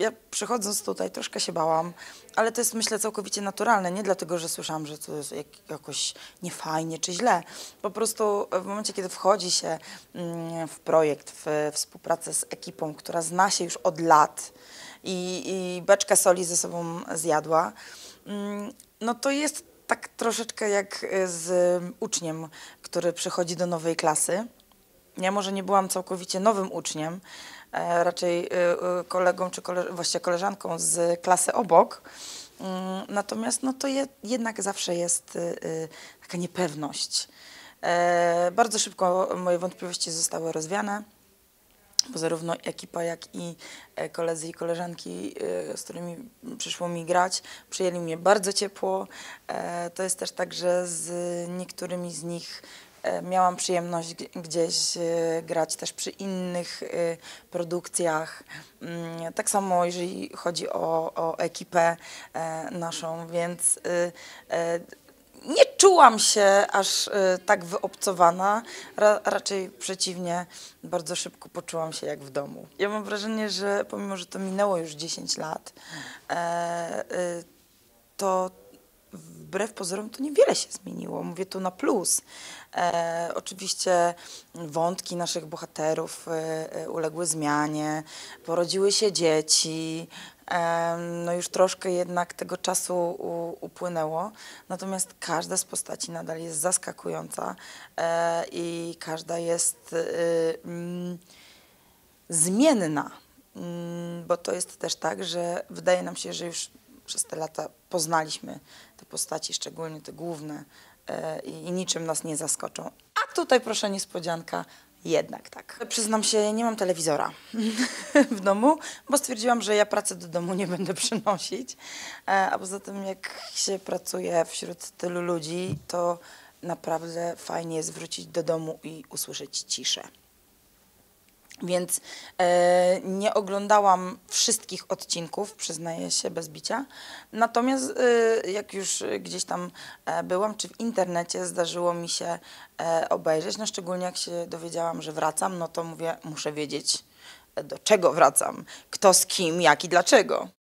ja przychodząc tutaj troszkę się bałam, ale to jest myślę całkowicie naturalne, nie dlatego, że słyszałam, że to jest jak, jakoś niefajnie czy źle. Po prostu w momencie, kiedy wchodzi się mm, w projekt, w współpracę z ekipą, która zna się już od lat i, i beczkę soli ze sobą zjadła, mm, no to jest tak troszeczkę jak z uczniem, który przychodzi do nowej klasy. Ja może nie byłam całkowicie nowym uczniem, e, raczej e, e, kolegą czy kole, właściwie koleżanką z klasy obok. Mm, Natomiast no to je, jednak zawsze jest taka niepewność. Bardzo szybko moje wątpliwości zostały rozwiane bo zarówno ekipa, jak i koledzy i koleżanki, z którymi przyszło mi grać, przyjęli mnie bardzo ciepło. To jest też tak, że z niektórymi z nich miałam przyjemność gdzieś e, grać też przy innych e, produkcjach. Mm, Tak samo jeżeli chodzi o, o ekipę e, naszą, więc e, e, nie czułam się aż tak wyobcowana, ra, raczej przeciwnie, bardzo szybko poczułam się jak w domu. Ja mam wrażenie, że pomimo, że to minęło już 10 lat, e, to wbrew pozorom to niewiele się zmieniło. Mówię tu na plus. E, oczywiście wątki naszych bohaterów e, e, uległy zmianie, porodziły się dzieci. E, no już troszkę jednak tego czasu upłynęło, natomiast każda z postaci nadal jest zaskakująca e, i każda jest e, mm, zmienna, Mm, bo to jest też tak, że wydaje nam się, że już przez te lata poznaliśmy te postaci, szczególnie te główne e, i, niczym nas nie zaskoczą. A tutaj proszę niespodzianka, jednak tak. Przyznam się, nie mam telewizora w domu, bo stwierdziłam, że ja pracy do domu nie będę przynosić, E, a poza tym jak się pracuje wśród tylu ludzi, to naprawdę fajnie jest wrócić do domu i usłyszeć ciszę. Więc e, nie oglądałam wszystkich odcinków, przyznaję się bez bicia. Natomiast e, jak już gdzieś tam e, byłam, czy w internecie zdarzyło mi się e, obejrzeć, no szczególnie jak się dowiedziałam, że wracam, no to mówię, muszę wiedzieć, do czego wracam, kto z kim, jak i dlaczego.